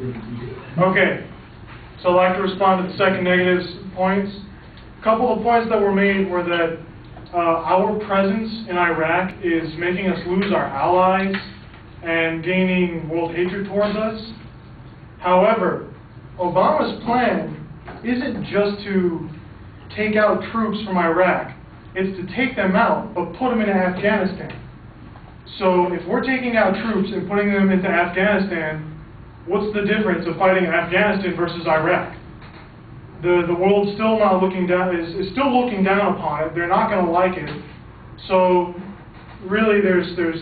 Okay, so I'd like to respond to the second negatives points. A Couple of points that were made were that uh, our presence in Iraq is making us lose our allies and gaining world hatred towards us. However, Obama's plan isn't just to take out troops from Iraq, it's to take them out, but put them into Afghanistan. So if we're taking out troops and putting them into Afghanistan, what's the difference of fighting in Afghanistan versus Iraq? The, the world's still not looking down, is, is still looking down upon it. They're not going to like it. So really there's, there's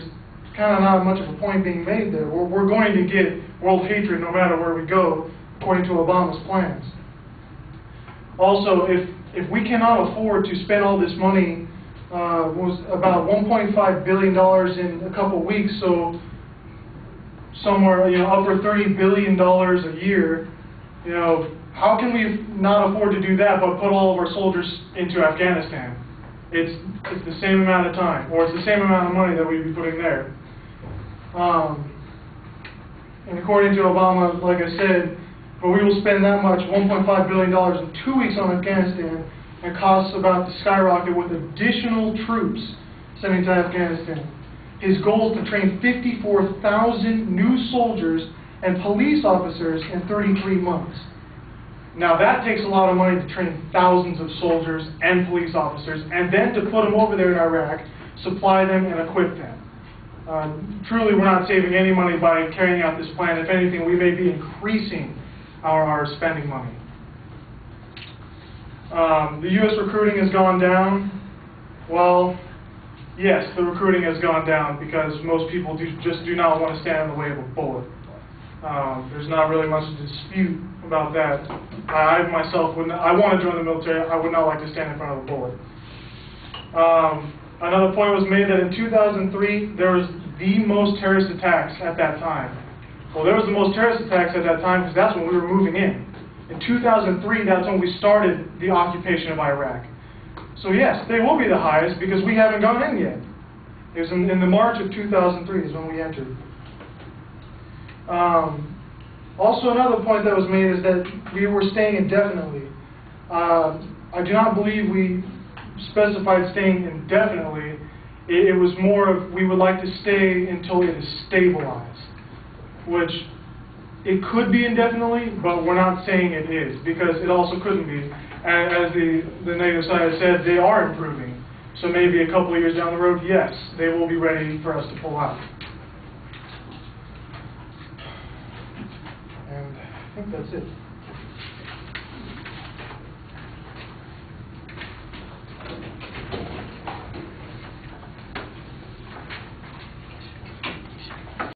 kind of not much of a point being made there. We're, we're going to get world hatred no matter where we go, according to Obama's plans. Also, if, if we cannot afford to spend all this money, uh, was about $1.5 billion in a couple weeks, so somewhere, you know, upper $30 billion a year, you know, how can we not afford to do that but put all of our soldiers into Afghanistan? It's, it's the same amount of time, or it's the same amount of money that we'd be putting there. Um, and according to Obama, like I said, but we will spend that much, $1.5 billion in two weeks on Afghanistan, and costs about to skyrocket with additional troops sending to Afghanistan. His goal is to train 54,000 new soldiers and police officers in 33 months. Now that takes a lot of money to train thousands of soldiers and police officers, and then to put them over there in Iraq, supply them and equip them. Uh, truly, we're not saving any money by carrying out this plan. If anything, we may be increasing our, our spending money. Um, the U.S. recruiting has gone down. Well, yes, the recruiting has gone down because most people do, just do not want to stand in the way of a bullet. Um, there's not really much to dispute about that. I myself would not, I want to join the military. I would not like to stand in front of a bullet. Um, another point was made that in 2003 there was the most terrorist attacks at that time. Well, there was the most terrorist attacks at that time because that's when we were moving in. In 2003, that's when we started the occupation of Iraq. So yes, they will be the highest because we haven't gone in yet. It was in, in the March of 2003 is when we entered. Um, also, another point that was made is that we were staying indefinitely. Uh, I do not believe we specified staying indefinitely. It, it was more of we would like to stay until it is stabilized, which it could be indefinitely, but we're not saying it is because it also couldn't be. And as the, the negative side has said, they are improving. So maybe a couple of years down the road, yes, they will be ready for us to pull out. And I think that's it.